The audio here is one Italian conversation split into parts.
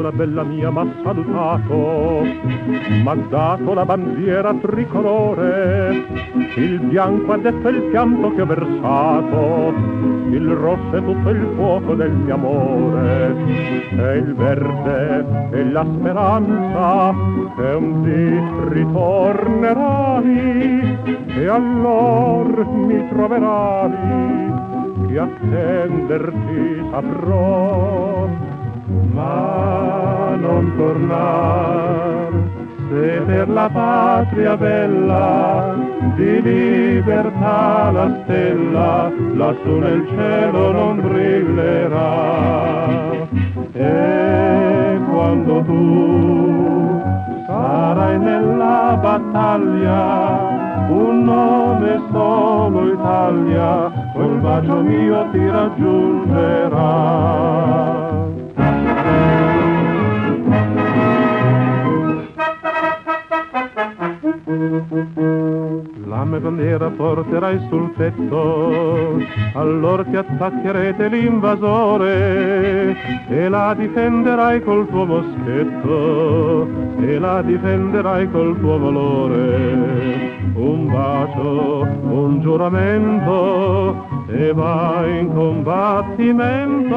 la bella mia m'ha salutato, m'ha dato la bandiera tricolore, il bianco ha detto il pianto che ho versato, il rosso è tutto il fuoco del mio amore, e il verde è la speranza che un dì ritornerai, e allora mi troverai attenderti saprò tornar. Se per la patria bella di libertà la stella lassù nel cielo non brillerà. E quando tu sarai nella battaglia un nome solo Italia quel bacio mio ti raggiungerà La mia bandiera porterai sul petto, allora ti attaccherete l'invasore e la difenderai col tuo moschetto e la difenderai col tuo valore. Un bacio, un giuramento e vai in combattimento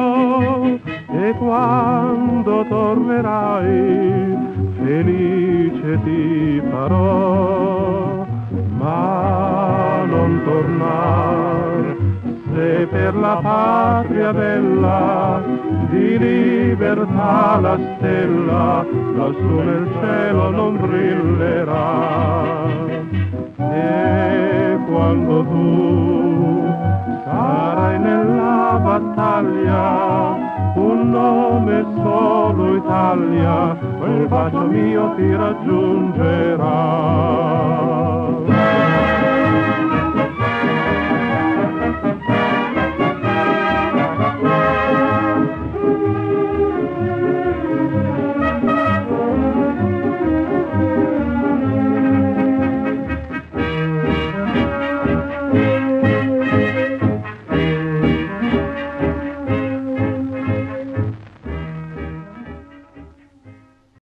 e quando tornerai felice ti farò ma non tornar se per la patria bella di libertà la stella lassù nel cielo non brillerà e quando tu sarai nella battaglia un nome solo Italia, quel bacio mio ti raggiungerà.